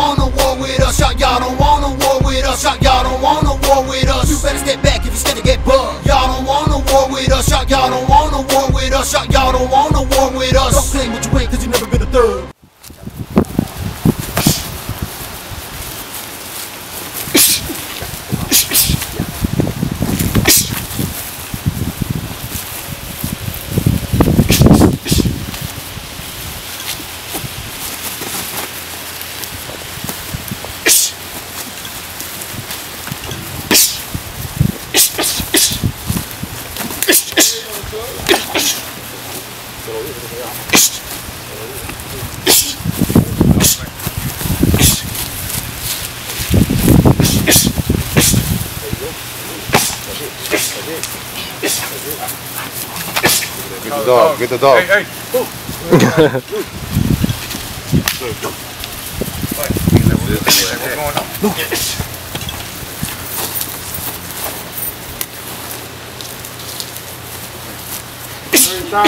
wanna war with us. Y'all, don't wanna Get the dog. Get the dog. Hey, hey. What's going on? There you go.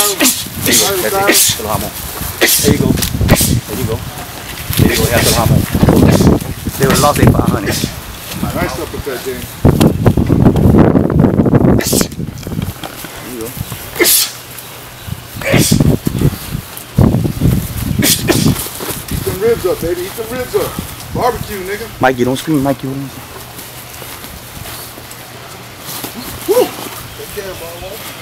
There you go. There you go. There you go. The hammer. They were it for honey. Nice uppercut, James. There you go. Eat them ribs up, baby. Eat some ribs up. Barbecue, nigga. Mikey, don't scream. Mikey, hold on. Take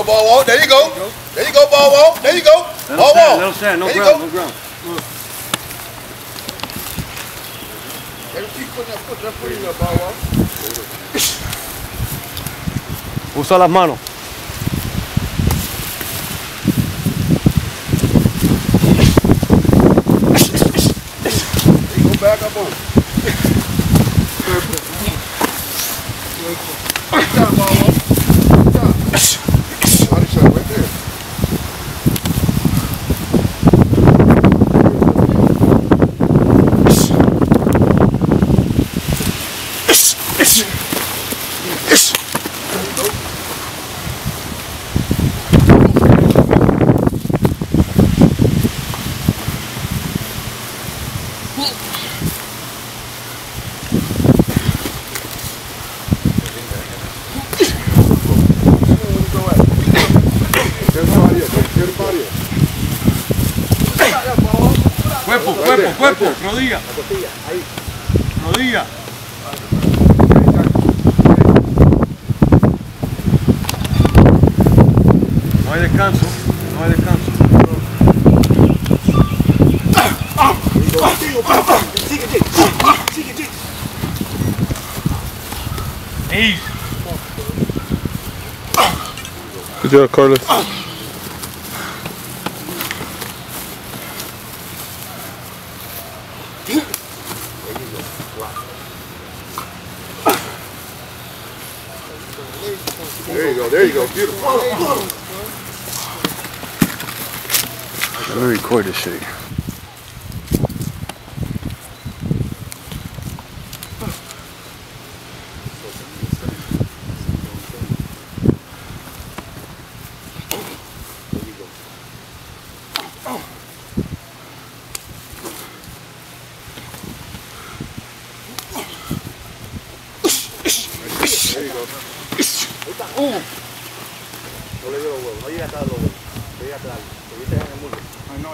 Go. Good job, Barlow. Good job, Barlow. There you go, There you go. There you go, Barlow. There you go. Barlow. stand, no There ground, no ground. Hey, keep putting that foot, that foot in there, Barlow. Usa las manos. There you go, back up on. Good job, Barlow. Good Cuerpo, cuerpo, cuerpo. right Rodilla. Rodilla. No hay descanso. No hay descanso. Good job, Carlos. There you go, there you go. Beautiful. Let me record this shit. No le dio los huevos. No llega hasta los huevos. No llega hasta darle. Lo viste en el muslo. I know.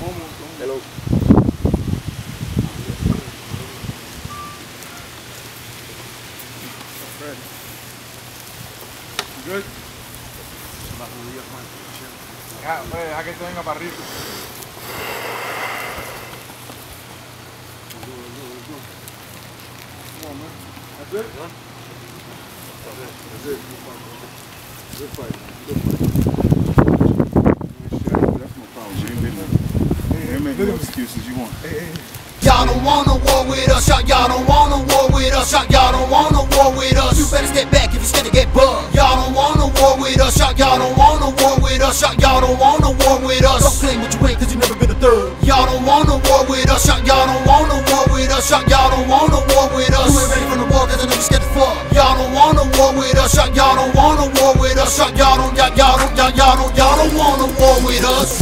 ¿Cómo? Hello. Good. Pues, deja que te venga para arriba. It? That's it. Good fight. Good fight. That's no problem. You ain't been there. You ain't making no excuses. You want. Y'all don't want no war with us. Y'all, don't want no war with us. Y'all, don't want no war with us. You better step back if you're scared to get bugged. Y'all don't want no war with us. Y'all, don't want no war with us. Y'all, don't want no war with us. Don't claim what you ain't cause you never been a third. Y'all don't want no war with us. Y'all, don't want no war with us. Y'all, Y'all, y'all don't